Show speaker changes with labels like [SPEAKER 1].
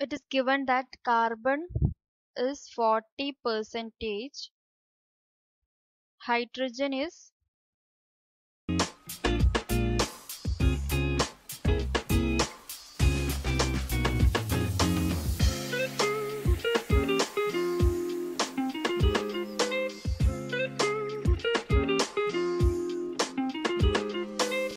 [SPEAKER 1] it is given that carbon is 40 percentage hydrogen is